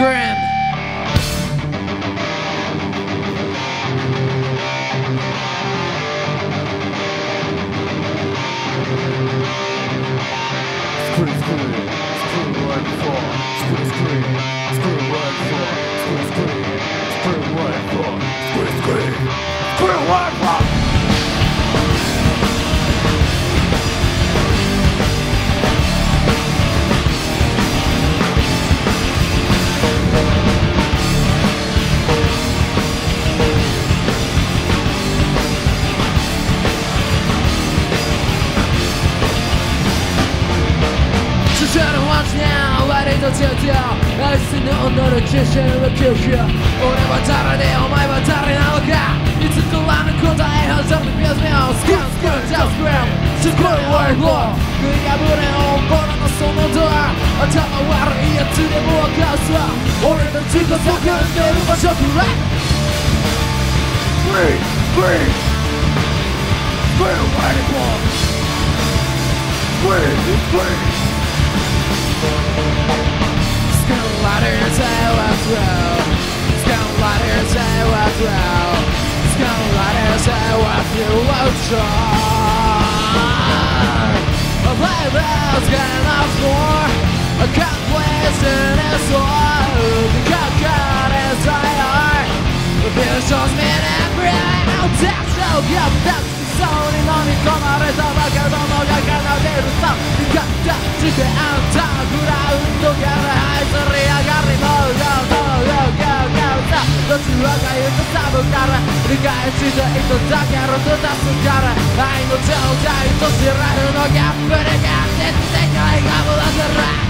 Graham. 破れのボラのそのドア頭悪いやつでも分かすわ俺たちが叫んでる場所くらい Screw, screw. Screw one four. Screw, screw. Skyladders, I was well. Skyladders, I was well. Skyladders, I was through I play this got of war I can't place in its war The cockpit is higher The vision's been embryon I'll dash out your the Sony non mi komareta Bakar domoga kana verusa Dikkatta Çünkü en tak Kuralın dukarı Hayzır yagarı Dolga ンドから這いずり上がもう Go go go go go さどちらが言うとサブから理解していただけると出すから愛の状態と知らぬのギャップでガッて世界がもだから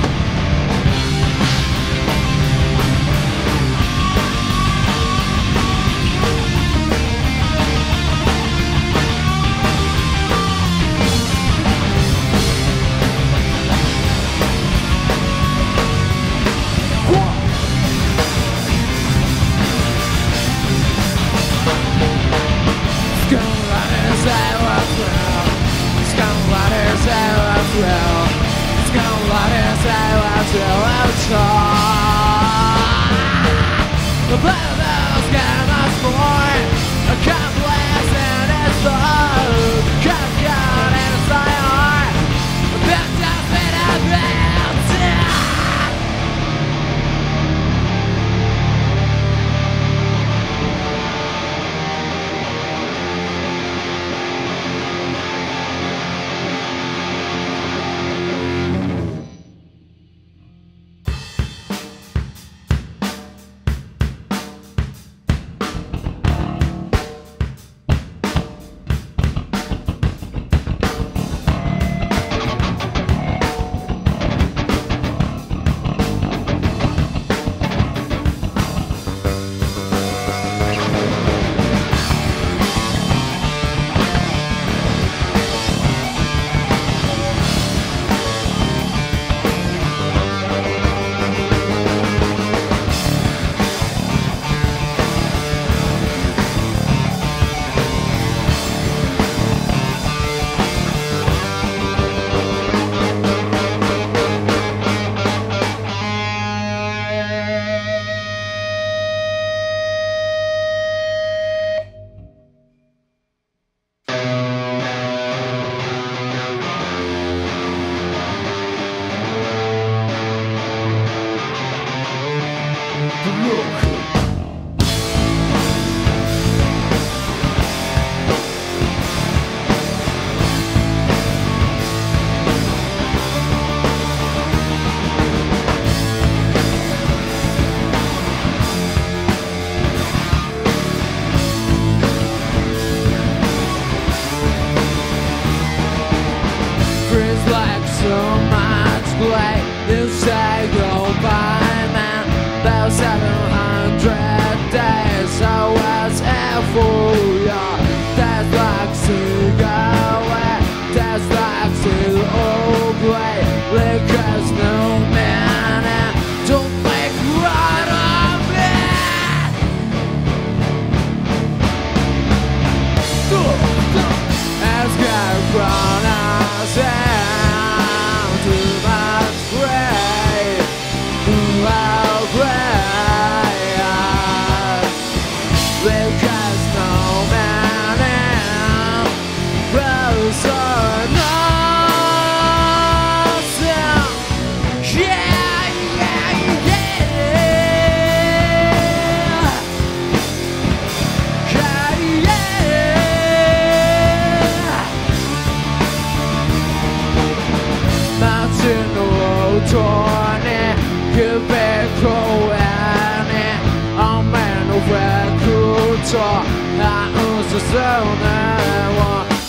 そうな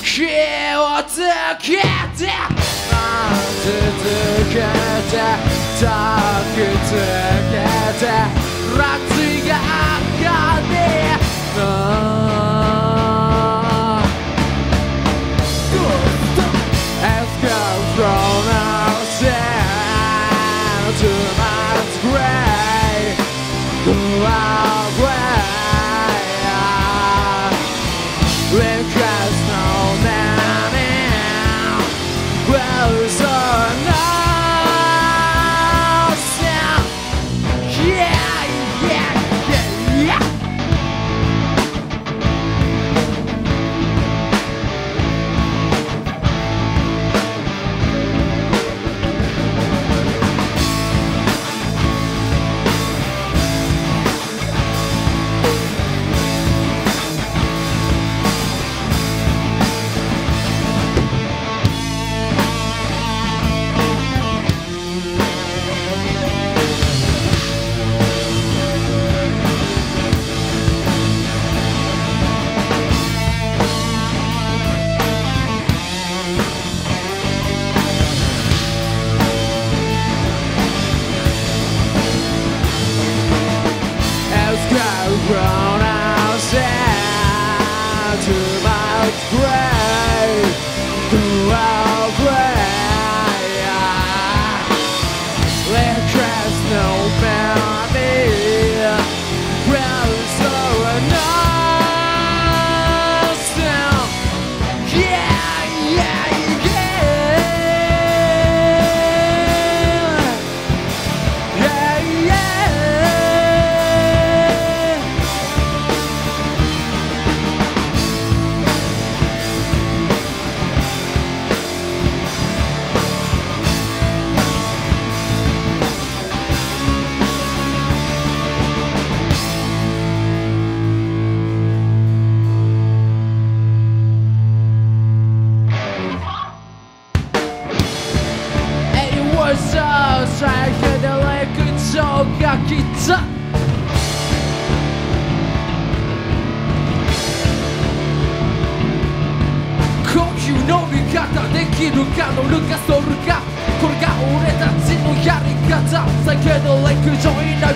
気をつけて続けて抱きつけてラツが上かり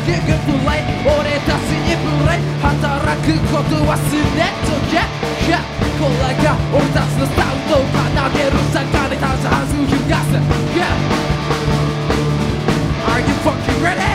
けが無い俺たちに無い働くこと忘れとけこれが俺たちのスタンド奏でるさ金たち弾き出す Yeah Are you fucking ready?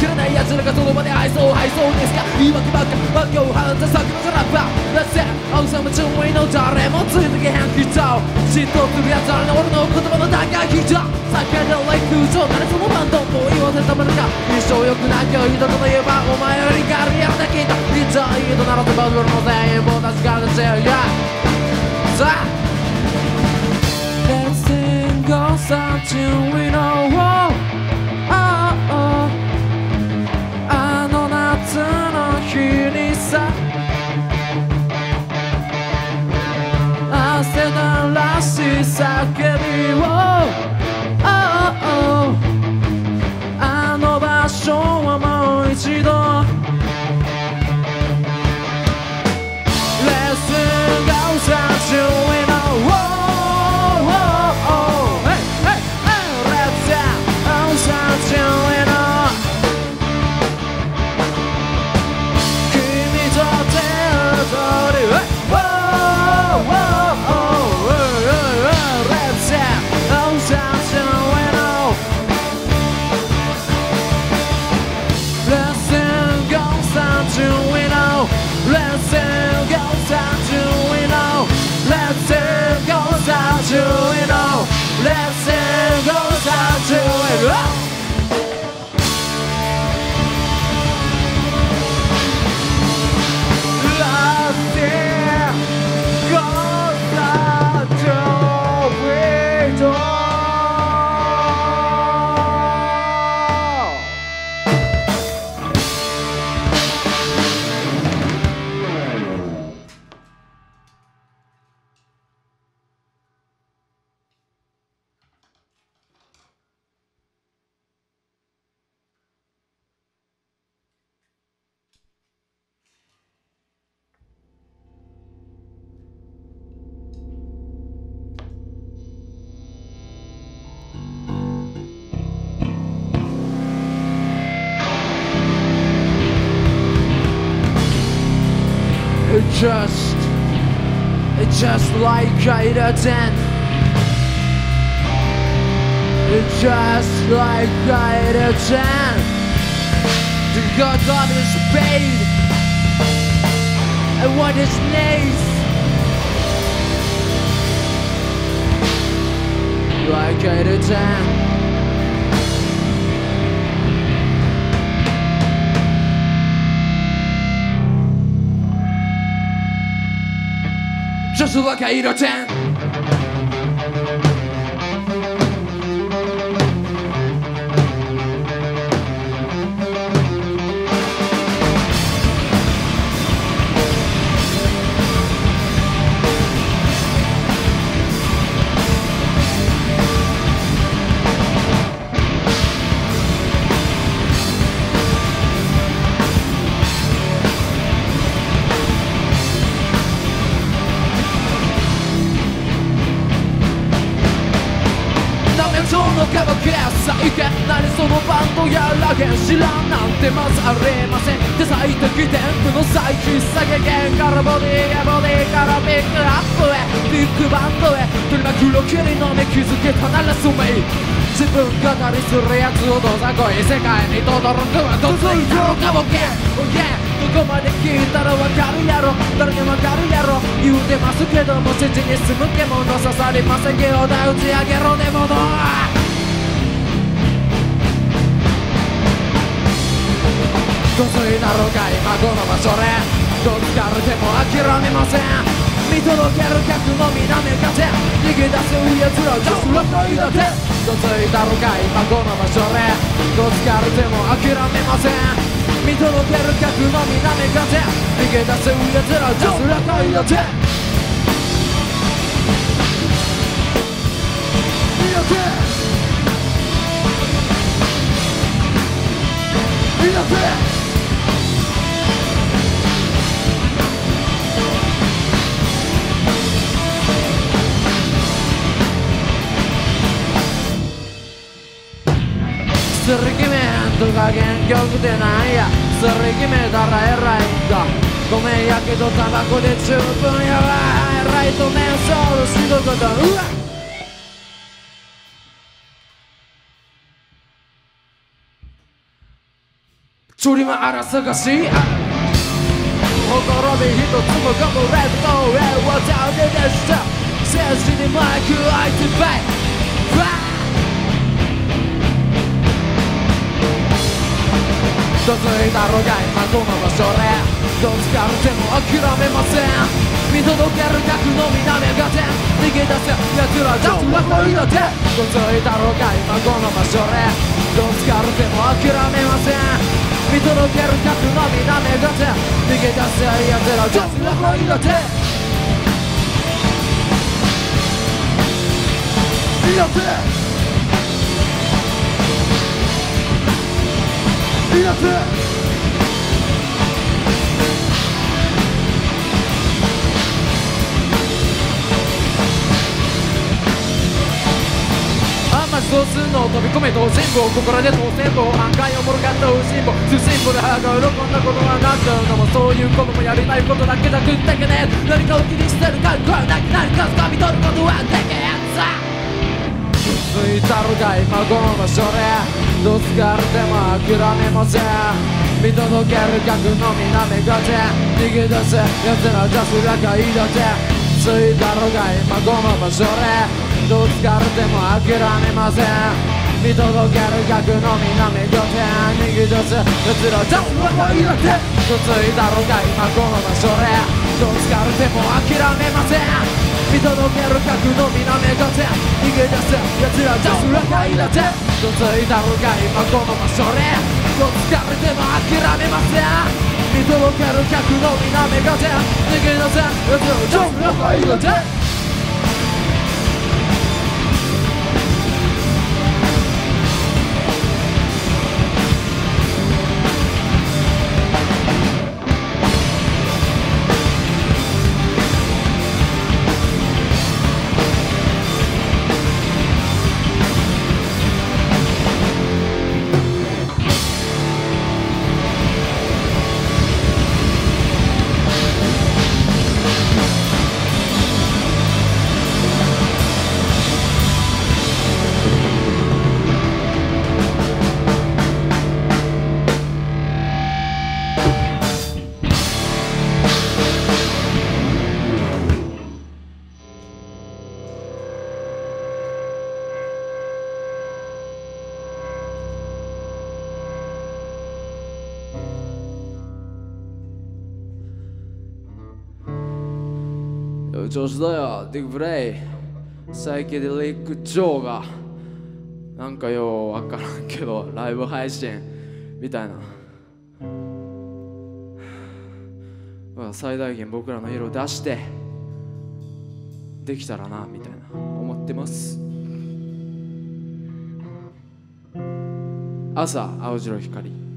法でやりきれない奴らがその場で愛想を愛想ですか？言い訳ばっか訳を放った先のトラップは Let's say 青さも注意の誰もついてけへん。きっと嫉妬する奴らの俺の言葉の弾がきっと叫んでライフ上誰そのバンドもう言わせたまるか。一生よくなきゃいいだと言えばお前よりガリやるだけだいざいいとならずバブルの全員も確かにせよさあ。Let's sing a something we know 汗だらし叫びを。Just, just like I. It just like I ten. The God of is paid, and what is nice. Like I すわけいちゃんさいけ何そのバンドやらへん知らんなんてまずありませんで最適テンプの再引下げ弦からボディへボディからピックアップへビッグバンドへ取り巻くロケリの目気づけたならそめ自分語りするやつをどざこい世界にとどろくはどついたのかボケ Oh yeah どこまで聞いたらわかるやろ誰にわかるやろ言うてますけども指示に住む獣刺さりませんけど打ち上げろでもどどついだろうか今この場所でどつかれても諦めません。見届ける客の皆目風逃げ出す奴らジャスラッイだって。どついたろか今この場所でどつかれても諦めません。見届ける客の皆目風逃げ出す奴らジャスラッイだって。いだっていだとか原曲でなんやすり決めたら偉いんだ。ごめんやけどタバコで十分やわ。偉いとメンソール仕事だうわちょりも荒探し？ほころび一つもこぼれずの上を倒れ出した。政治にマイク開いてバイ。イどついたろが今この場所でどつかれても諦めません。見届ける核の南がて逃げ出せ奴ら脱落の命どついたろが今この場所でどつかれても諦めません。見届ける核の南がて逃げ出せ奴ら脱落の命命命そうすんの飛び込め東進部心で当選簿案外おもろかった不辛抱不辛抱で母が喜んだことはなくのもそういうこともやりたいことだけじゃくってけね。え何かを気にしてるかこれだけ何か掴み取ることはできへんついたるが今この場所でどつかれても諦めません見届ける核の南風逃げ出せ奴らじゃすらかいだぜついたるが今この場所でどつかれても諦めません見届ける逆の南御殿逃げ出す奴らダウンは入れてついたろが今この場所で。どつかれても諦めません。見届ける核の皆めがて逃げ出せ奴らダウンは入らてどついたのが今この場所で。どつかれても諦めません。見届ける客の南がて逃げ出せ奴らダウンは入らて調子だよ。ディグブレイサイケデリック・ジョーが。なんかようわからんけどライブ配信みたいな。最大限僕らの色を出して。できたらなみたいな。思ってます。朝青白光。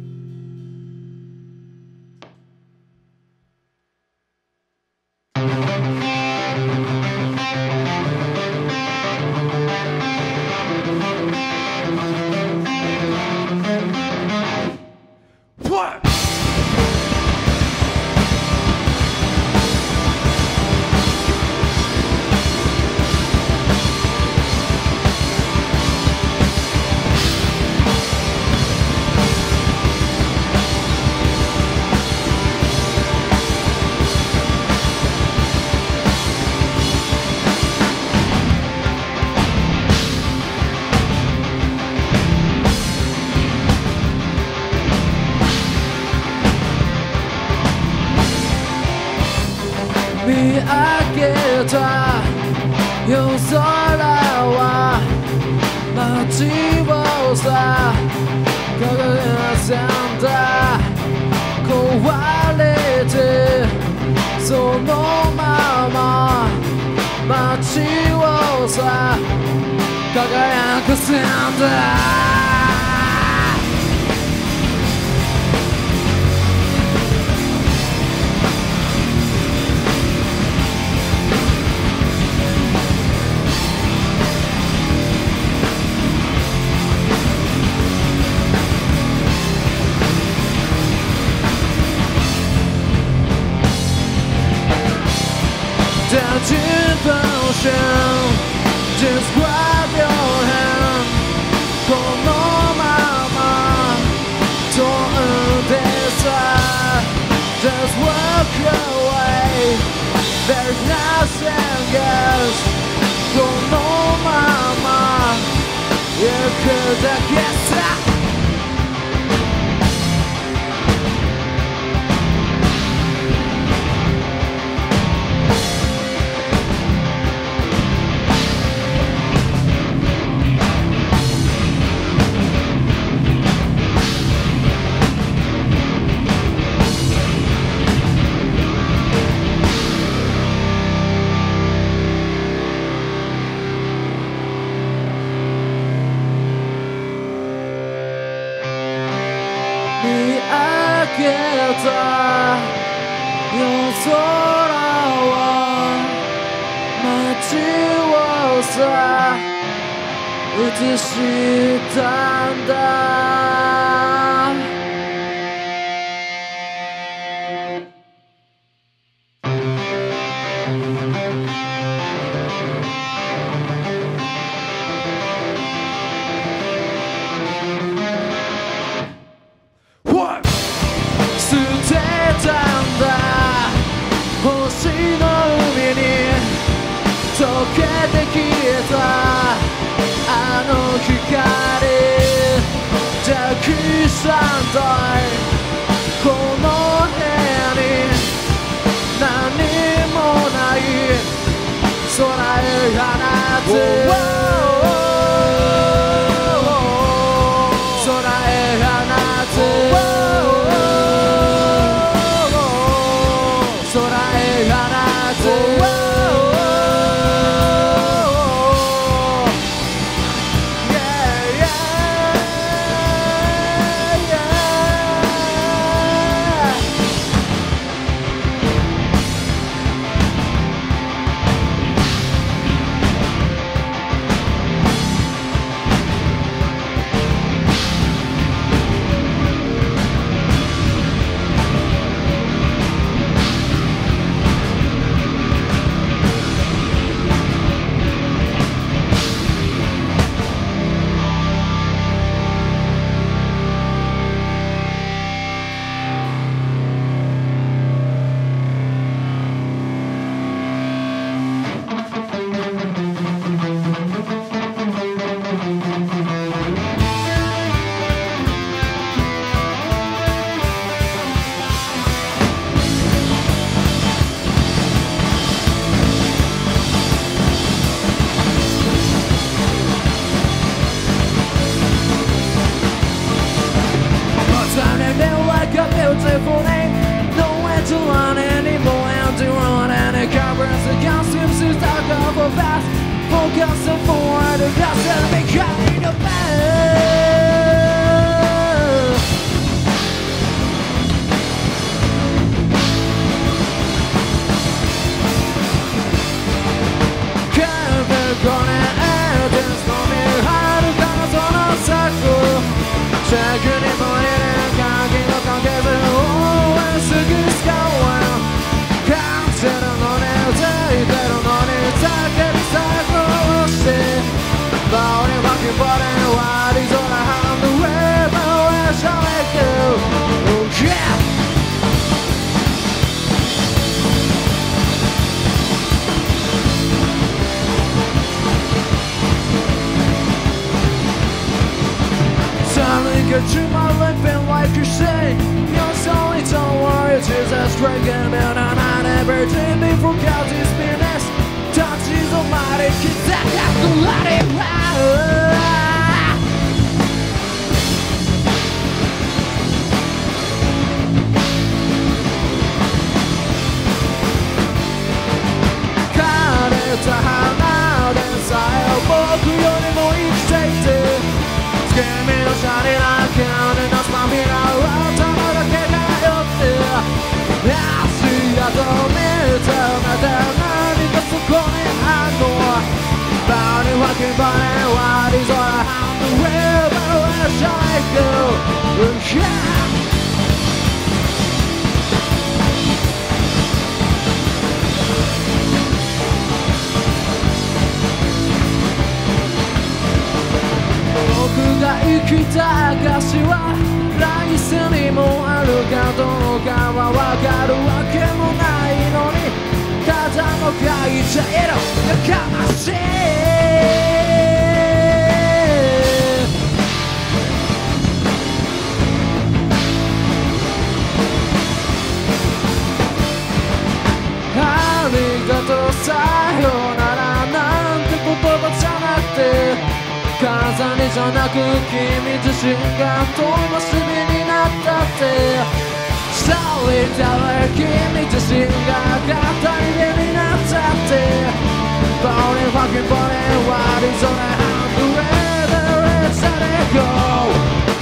そのまま街をさ輝かせんだ Just grab your hand. Don't understand Just walk away There's nothing else. Don't You could have guessed personne. you say? You're so little warriors is a stricken And I never dreamed before God is nearness Touch is almighty, kids that have to let it ride. It's a hand out inside 僕よりも生きていて月見のシャリラ が生きた証は来世 にもあるかどうかはわかるわけもないのにただの泣いちゃえろやかましいありがとうさよならなんて言葉じゃなくて飾りじゃなく君自身が遠結びになったっ てストーリーテレ君自身が語り部になっちゃって Body fucking body what is on a hand Where let's let it go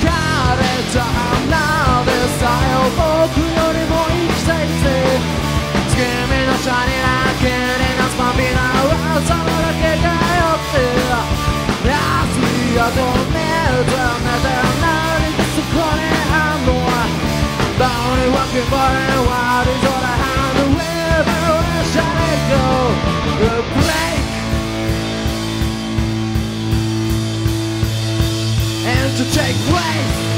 枯れた花でさよ僕よりも生きたいって君のシャニな気になつまびな噂のだけがよって looking for and wild is all I have to live. Where shall I go? The break. And to take place.